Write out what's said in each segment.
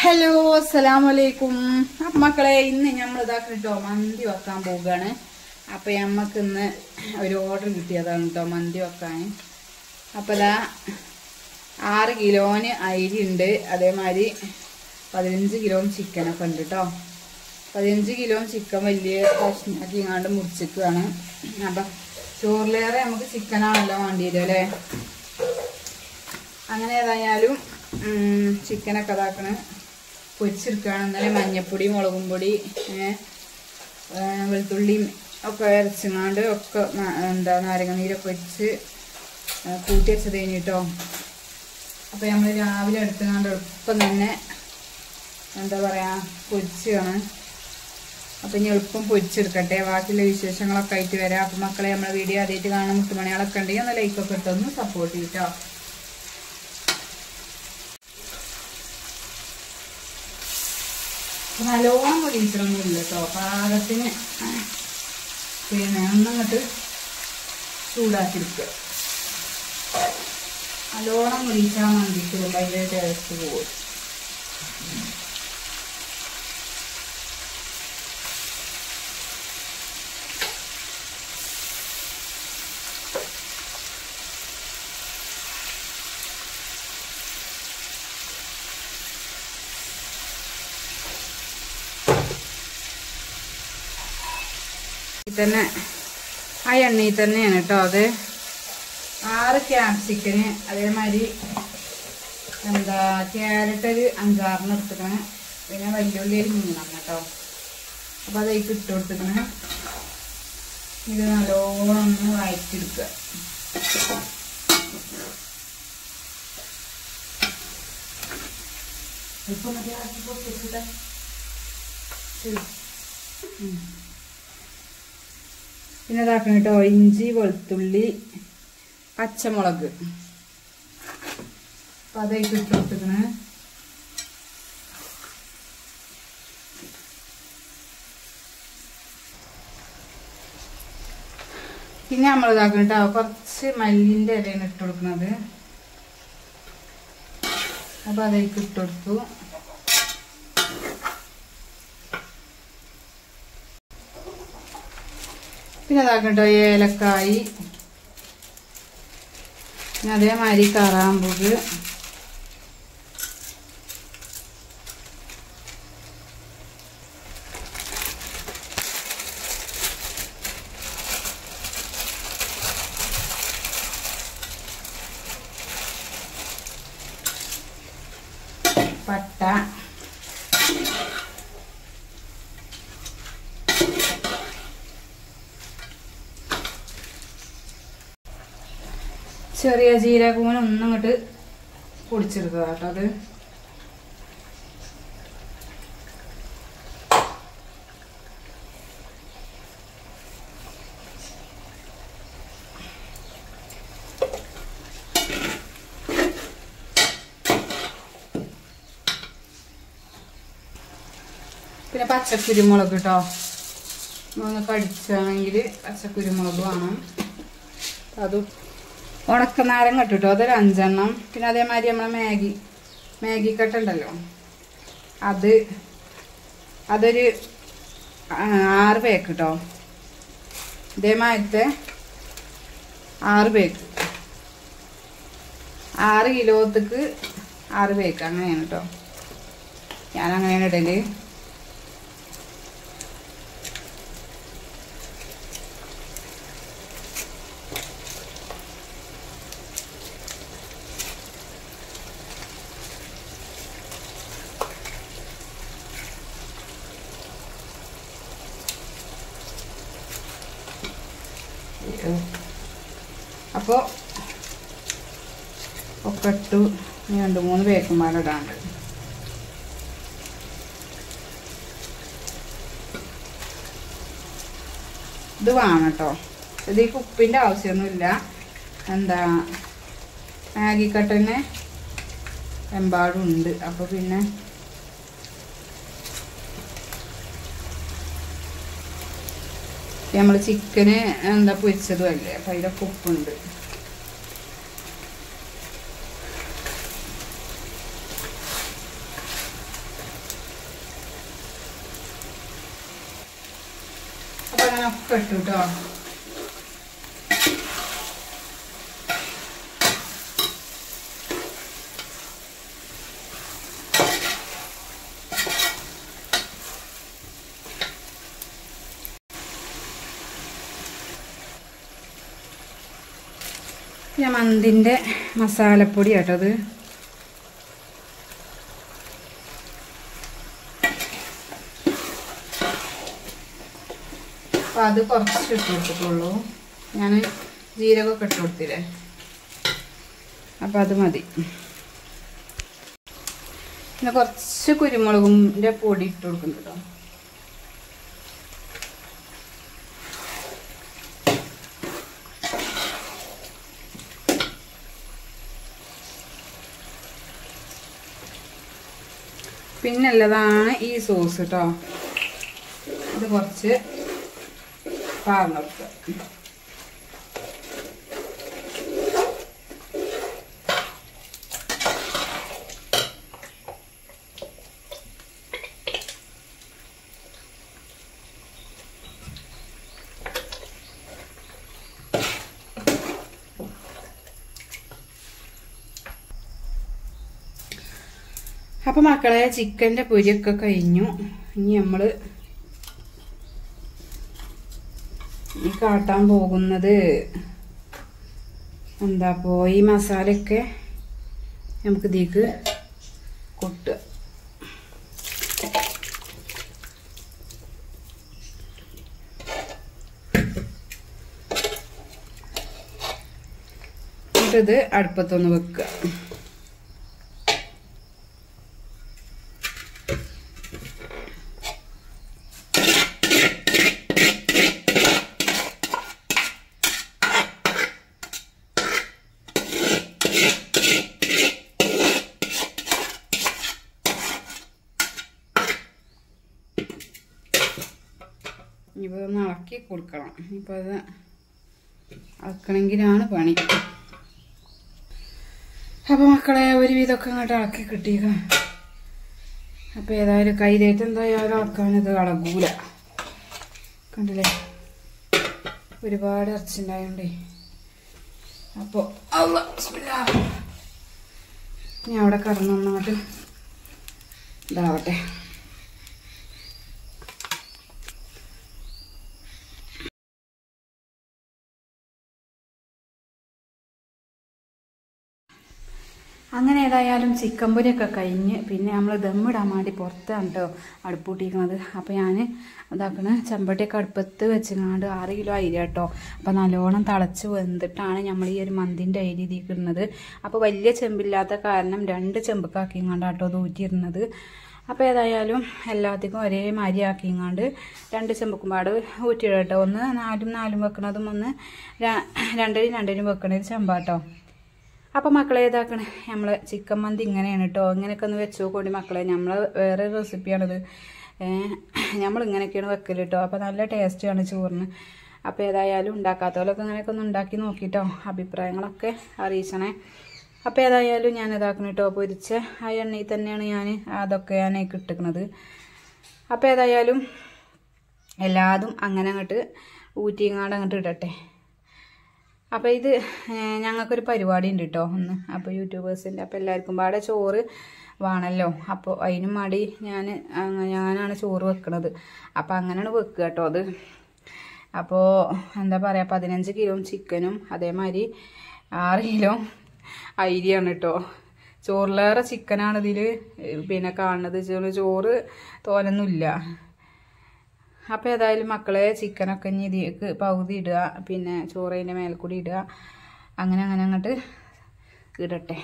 Hello അസ്സലാമലൈക്കും. മക്കളെ ഇന്ന് നമ്മൾ ഇതാ കേട്ടോ മന്തി വെക്കാൻ പോവുകയാണ്. അപ്പം നമുക്ക് ഇന്ന് ഒരു ഓർഡർ കിട്ടിയതാണ് കേട്ടോ മന്തി വെക്കാൻ. അപ്പം ഇതാ ആറ് കിലോന് അരി ഉണ്ട്. അതേമാതിരി പതിനഞ്ച് കിലോ ചിക്കനൊക്കെ ഉണ്ട് കേട്ടോ പതിനഞ്ച് കിലോ ചിക്കൻ വലിയ കഷ്ണാക്കി ഇങ്ങാണ്ട് മുറിച്ചിക്കുകയാണ് അപ്പം ചോറിലേറെ നമുക്ക് ചിക്കനാണല്ലോ വേണ്ടി വരും അല്ലേ? അങ്ങനെ ഏതായാലും ചിക്കനൊക്കെ ഇതാക്കണ്. പൊരിച്ചെടുക്കുകയാണ്. മഞ്ഞപ്പൊടി മുളകും പൊടി വെളുത്തുള്ളിയും ഒക്കെ അരച്ചങ്ങാണ്ട് ഒക്കെ എന്താ നാരങ്ങ നീരൊക്കെ വെച്ച് കൂട്ടി വെച്ചത് കഴിഞ്ഞിട്ടോ. അപ്പോൾ നമ്മൾ രാവിലെ എടുത്തങ്ങാണ്ട് എളുപ്പം തന്നെ എന്താ പറയുക പൊരിച്ചാണ് അപ്പം ഇനി എളുപ്പം പൊരിച്ചെടുക്കട്ടെ. ബാക്കിയുള്ള വിശേഷങ്ങളൊക്കെ ആയിട്ട് വരാം. അപ്പം മക്കളെ നമ്മളെ വീഡിയോ ആദ്യമായിട്ട് കാണാൻ മുട്ടുമണികളൊക്കെ ഉണ്ടെങ്കിൽ ഒന്ന് ലൈക്കൊക്കെ ഇട്ടൊന്ന് സപ്പോർട്ട് ചെയ്യട്ടോ നല്ലോണം പൊടിയിച്ചിട്ടൊന്നും ഇല്ല കേട്ടോ പാകത്തിന്. പിന്നെ ഒന്നങ്ങോട്ട് ചൂടാക്കിയെടുക്കുക. നല്ലോണം പൊടിയിച്ചാൽ മതി അതിന്റെ ടേസ്റ്റ് പോകും തന്നെ ആ എണ്ണയിൽ തന്നെയാണ് കേട്ടോ അത്. ആറ് ക്യാപ്സിക്കന് അതേമാതിരി എന്താ ക്യാരറ്റ് ഒരു അഞ്ചാറിന് എടുത്തുക്കണ് പിന്നെ വല്യുള്ളി ഒരു മൂന്നെണ്ണം കേട്ടോ. അപ്പോൾ അതേക്ക് ഇട്ട് കൊടുത്തുക്കണ് ഇത് നല്ലോണം ഒന്ന് വഴറ്റിയെടുക്കുക. ഇപ്പം മതി ആക്കി പൊട്ടിച്ചിട്ട് ശരി. പിന്നെ ഇതാക്കണം കേട്ടോ ഇഞ്ചി വെളുത്തുള്ളി പച്ചമുളക്. അപ്പം അതായിട്ട് ഇട്ട് പിന്നെ നമ്മൾ ഇതാക്കണം കേട്ടോ കുറച്ച് മല്ലിന്റെ ഇലയാണ് ഇട്ട് കൊടുക്കുന്നത് അപ്പം അതേക്ക് ഇട്ട് കൊടുത്തു. പിന്നെ അതാക്കട്ടോ ഏലക്കായി. പിന്നെ അതേമാതിരി കറാമ്പുക് പട്ട. ചെറിയ ജീരകവും ഒന്നും ഇങ്ങോട്ട് പൊടിച്ചെടുക്കുക കേട്ടോ അത്. പിന്നെ പച്ചക്കുരുമുളക് കേട്ടോ. ഒന്ന് കടിച്ചാണെങ്കിൽ പച്ചക്കുരുമുളക് വേണം അതും ഉണക്കനാരങ്ങ ഇട്ടിട്ടോ? അതൊരു അഞ്ചെണ്ണം. പിന്നെ അതേമാതിരി നമ്മളെ മാഗി. മാഗി കട്ട ഉണ്ടല്ലോ. അത് അതൊരു ആറ് പേക്ക് കേട്ടോ ഇതേമാതിരത്തെ ആറ് പേക്ക് ആറ് കിലോത്തേക്ക് ആറ് പേക്ക് അങ്ങനെയാണ് കേട്ടോ. ഞാനങ്ങനെയാണ് ഇടൽ. അപ്പോൾ ഒക്കെ ഇട്ടു. രണ്ട് മൂന്ന് പേക്കുമാരുടെ ഇടാണ്ട്. ഇത് വേണം കേട്ടോ. ഇത് ഈ ഉപ്പിന്റെ ആവശ്യമൊന്നുമില്ല. എന്താ മാഗി എമ്പാടുണ്ട് എമ്പാടും അപ്പോൾ പിന്നെ നമ്മൾ ചിക്കന് എന്താ പൊരിച്ചതും അല്ലേ? അപ്പം അതിലൊക്കെ ഉപ്പുണ്ട്. ഒക്കെ കേട്ടോ ഞാൻ മന്തിന്റെ മസാലപ്പൊടി കേട്ടോ അത് അപ്പം അത് കുറച്ച് ഇട്ട് കൊടുത്തിട്ടുള്ളൂ. ഞാൻ ജീരകമൊക്കെ ഇട്ട് കൊടുത്തില്ലേ? അപ്പം അത് മതി. പിന്നെ കുറച്ച് കുരുമുളകിന്റെ പൊടി ഇട്ട് കൊടുക്കുന്നുണ്ട് കേട്ടോ. പിന്നുള്ളതാണ് ഈ സോസ് കേട്ടോ. ഇത് കുറച്ച് പാർന്നെടുക്കുക അപ്പം മക്കളെ ചിക്കന്റെ പൊരിയൊക്കെ കഴിഞ്ഞു. ഇനി നമ്മൾ കാട്ടാൻ പോകുന്നത്. എന്താ അപ്പോൾ ഈ മസാലയൊക്കെ നമുക്ക് ഇതിക്ക് കൊട്ടുക എന്നിട്ടിത് അടുപ്പത്തൊന്ന് വെക്കുക ഇനിയിപ്പോൾ ഒന്ന് ഇളക്കി കൊടുക്കണം. ഇപ്പം അത് അളക്കണമെങ്കിലാണ് പണി. അപ്പോൾ മക്കളെ ഒരുവിധമൊക്കെ അങ്ങോട്ട് ഇളക്കി കിട്ടിയേക്കണം. അപ്പോൾ ഏതായാലും കൈതേറ്റ് എന്തായാലും ഇളക്കാനിത് ഇളകൂല കണ്ടില്ലേ? ഒരുപാട് ഇറച്ചിണ്ടായോണ്ടേ. അപ്പോൾ ഞാൻ അവിടെ കടന്നൊന്നങ്ങോട്ട് ഇതാവട്ടെ. അങ്ങനെ ഏതായാലും ചിക്കൻ പൊരിയൊക്കെ കഴിഞ്ഞ് പിന്നെ നമ്മൾ ദമ്മിടാൻ വേണ്ടി പുറത്താണ് കേട്ടോ അടുപ്പൂട്ടിക്കുന്നത് അപ്പോൾ ഞാൻ ഇതാക്കണ ചെമ്പട്ടിയൊക്കെ അടുപ്പത്ത് വെച്ചിങ്ങാണ്ട് ആറ് കിലോ അരി കേട്ടോ അപ്പോൾ നല്ലോണം തിളച്ച് വെന്തിട്ടാണ് നമ്മൾ ഈ ഒരു മന്തിന്റെ അരി ഇതിക്കുന്നത് അപ്പോൾ വലിയ ചെമ്പില്ലാത്ത കാരണം രണ്ട് ചെമ്പക്കാക്കിങ്ങാണ്ട് കേട്ടോ അത് അപ്പോൾ ഏതായാലും എല്ലാത്തിനും ഒരേ മാതിരി ആക്കിങ്ങാണ്ട് രണ്ട് ചെമ്പക്കുമ്പാട് ഊറ്റിയിടട്ടോ. ഒന്ന് നാലും നാലും വെക്കണതും ഒന്ന് രണ്ടിനും രണ്ടിനും വെക്കണത് ചെമ്പാട്ടോ. അപ്പം മക്കളെ ഇതാക്കണേ നമ്മൾ ചിക്കൻ മന്തി ഇങ്ങനെയാണ് കേട്ടോ ഇങ്ങനെയൊക്കെ ഒന്ന് വെച്ചു കൂടി മക്കളെ നമ്മൾ വേറെ റെസിപ്പിയാണിത് നമ്മൾ ഇങ്ങനെയൊക്കെയാണ് വെക്കൽ കേട്ടോ അപ്പോൾ നല്ല ടേസ്റ്റാണ് ചോറിന്. അപ്പോൾ ഏതായാലും ഉണ്ടാക്കാത്തവരൊക്കെ ഇങ്ങനെയൊക്കെ ഒന്ന് ഉണ്ടാക്കി നോക്കിട്ടോ. അഭിപ്രായങ്ങളൊക്കെ അറിയിച്ചണേ. അപ്പോൾ ഏതായാലും ഞാൻ ഇതാക്കണം കേട്ടോ പൊരിച്ച ആ എണ്ണയിൽ തന്നെയാണ് ഞാൻ അതൊക്കെ ഞാൻ കിട്ടുന്നത് അപ്പോൾ ഏതായാലും എല്ലാതും അങ്ങനെ അങ്ങോട്ട് ഊറ്റിങ്ങാണ്ട് അങ്ങോട്ട് ഇടട്ടെ. അപ്പോൾ ഇത് ഞങ്ങൾക്കൊരു പരിപാടി ഉണ്ട് കേട്ടോ ഒന്ന്. അപ്പോൾ യൂട്യൂബേഴ്സിന്റെ അപ്പോൾ എല്ലാവർക്കും പാടെ ചോറ് വേണമല്ലോ അപ്പോൾ അതിനും മടി ഞാൻ ഞാനാണ് ചോറ് വെക്കണത്. അപ്പോൾ അങ്ങനെയാണ് വെക്കുക കേട്ടോ അത്. അപ്പോൾ എന്താ പറയുക പതിനഞ്ച് കിലോ ചിക്കനും അതേമാതിരി ആറ് കിലോ അരിയാണ് കേട്ടോ. ചോറിലേറെ ചിക്കനാണ് ഇതിൽ പിന്നെ കാണുന്നത് ചോറ് തോനൊന്നുമില്ല. അപ്പോൾ ഏതായാലും മക്കളെ ചിക്കനൊക്കെ ഇനി ഇതിലേക്ക് പകുതി ഇടുക പിന്നെ ചോറതിന്റെ മേൽക്കൂടി കൂടി ഇടുക. അങ്ങനെ അങ്ങനെ അങ്ങോട്ട് ഇടട്ടെ.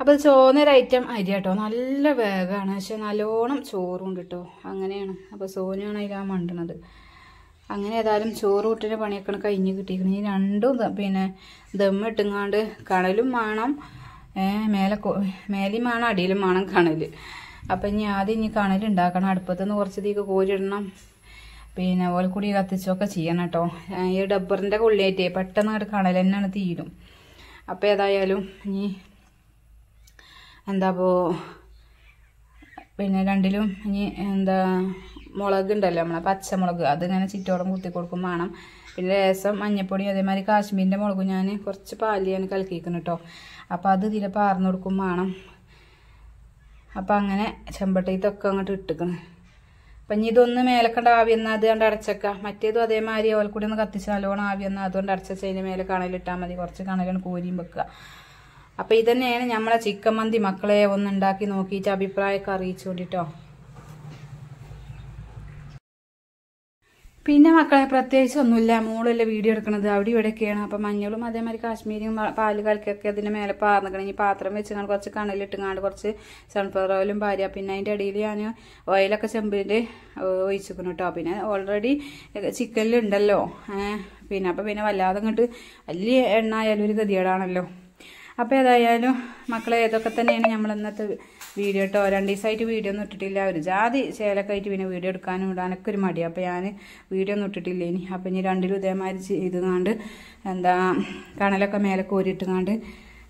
അപ്പോൾ ചോന്നൊരു ഐറ്റം അരി കേട്ടോ നല്ല വേഗമാണ് പക്ഷെ നല്ലോണം ചോറും കേട്ടോ അങ്ങനെയാണ്. അപ്പോൾ സോനിയാണ് അതിലാ മണ്ടണത്. അങ്ങനെ ഏതായാലും ചോറ് കൂട്ടിന്റെ പണിയൊക്കെ കഴിഞ്ഞ് കിട്ടിയിരിക്കണം ഈ രണ്ടും പിന്നെ ദമ്മിട്ടുങ്ങാണ്ട് കണലും വേണം മേലെ മേലെയും വേണം അടിയിലും വേണം കണൽ അപ്പം ഇനി ആദ്യം ഇനി കണൽ ഉണ്ടാക്കണം. അടുപ്പത്തുനിന്ന് കുറച്ച് തീക്ക് കോരിടണം. പിന്നെ ഓൽക്കൂടി കത്തിച്ചൊക്കെ ചെയ്യണം കേട്ടോ. ഈ ഡബ്ബറിന്റെ കൊള്ളിയായിട്ടേ പെട്ടെന്ന് അങ്ങോട്ട് കണൽ തന്നെയാണ് തീരും. അപ്പോൾ ഏതായാലും ഇനി എന്താ പോ പിന്നെ രണ്ടിലും ഇനി എന്താ മുളക് ഉണ്ടല്ലോ നമ്മളെ പച്ചമുളക്. അതിങ്ങനെ ചിറ്റോളം കുത്തി കൊടുക്കും വേണം. പിന്നെ രസം മഞ്ഞപ്പൊടി അതേമാതിരി കാശ്മീരിന്റെ മുളകും ഞാൻ കുറച്ച് പാൽ ഞാൻ കേട്ടോ അപ്പോൾ അത് ഇതിൽ പാർന്നു കൊടുക്കും വേണം. അപ്പം അങ്ങനെ ചെമ്പട്ടീത്തൊക്കെ അങ്ങോട്ട് ഇട്ടിക്കണം. അപ്പം ഇനി ഇതൊന്ന് മേലക്കണ്ട ആവി എന്നാൽ അത് കണ്ട് അടച്ചേക്കാം. മറ്റേതും അതേമാതിരി ഓൽ കൂടി ഒന്ന് കത്തിച്ച് നല്ലോണം ആവി എന്നാൽ അതുകൊണ്ട് അടച്ചതിന് അതിന്റെ മേലെ കണലിട്ടാൽ മതി. കുറച്ച് കണലാണ് കോരിയും വെക്കുക അപ്പം ഇതന്നെയാണ് നമ്മളെ ചിക്കൻ മന്തി മക്കളെ ഒന്ന് ഉണ്ടാക്കി നോക്കിയിട്ട് അഭിപ്രായമൊക്കെ അറിയിച്ചു പിന്നെ മക്കളെ പ്രത്യേകിച്ച് ഒന്നുമില്ല. മോളല്ലേ വീഡിയോ എടുക്കണത്. അവിടെ ഇവിടെയൊക്കെയാണ്. അപ്പം മഞ്ഞളും അതേമാതിരി കാശ്മീരിയും പാൽ കലക്കൊക്കെ അതിന്റെ മേലെ പാർന്നിക്കണം. ഈ പാത്രം വെച്ച് ഞാൻ കുറച്ച് കണലിട്ടുങ്ങാണ്ട് കുറച്ച് സൺഫ്ലവർ ഓയിലും പാരുക പിന്നെ അതിന്റെ അടിയിൽ ഞാൻ ഓയിലൊക്കെ ചെമ്പിന്റെ ഒഴിച്ചിരിക്കുന്നു കേട്ടോ. പിന്നെ ഓൾറെഡി ചിക്കനിലുണ്ടല്ലോ. പിന്നെ അപ്പം പിന്നെ വല്ലാതെ അങ്ങോട്ട് വലിയ എണ്ണ ആയാലും ഒരു ഗതികേടാണല്ലോ. അപ്പോൾ ഏതായാലും മക്കളെ ഇതൊക്കെ തന്നെയാണ് നമ്മൾ ഇന്നത്തെ വീഡിയോ കേട്ടോ രണ്ട് ദിവസമായിട്ട് വീഡിയോ ഒന്നും ഇട്ടിട്ടില്ല. ഒരു ജാതി ചേലൊക്കെ ആയിട്ട് പിന്നെ വീഡിയോ എടുക്കാനും ഇടാനൊക്കെ ഒരു മടി അപ്പോൾ ഞാൻ വീഡിയോ ഒന്നും ഇട്ടിട്ടില്ല ഇനി അപ്പോൾ ഇനി രണ്ടിലും ഇതേമാതിരി ചെയ്തുകൊണ്ട് എന്താ കണലൊക്കെ മേലെ കോരിയിട്ടുകൊണ്ട്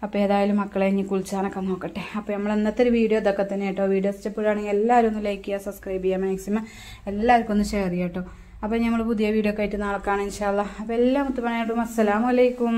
അപ്പോൾ ഏതായാലും മക്കളെ ഇനി കുളിച്ചാനൊക്കെ നോക്കട്ടെ. അപ്പോൾ നമ്മൾ ഇന്നത്തെ ഒരു വീഡിയോ ഇതൊക്കെ തന്നെ കേട്ടോ. വീഡിയോ ഇഷ്ടപ്പെടുകയാണെങ്കിൽ എല്ലാവരും ഒന്ന് ലൈക്ക് ചെയ്യുക സബ്സ്ക്രൈബ് ചെയ്യുക മാക്സിമം എല്ലാവർക്കും ഒന്ന് ഷെയർ ചെയ്യാം കേട്ടോ. അപ്പോൾ നമ്മൾ പുതിയ വീഡിയോ ഒക്കെ ആയിട്ട് നാളെ കാണാം ഇൻഷാല്ല അപ്പോൾ എല്ലാ മുത്തുപണിയായിട്ടും അസ്സലാമലൈക്കും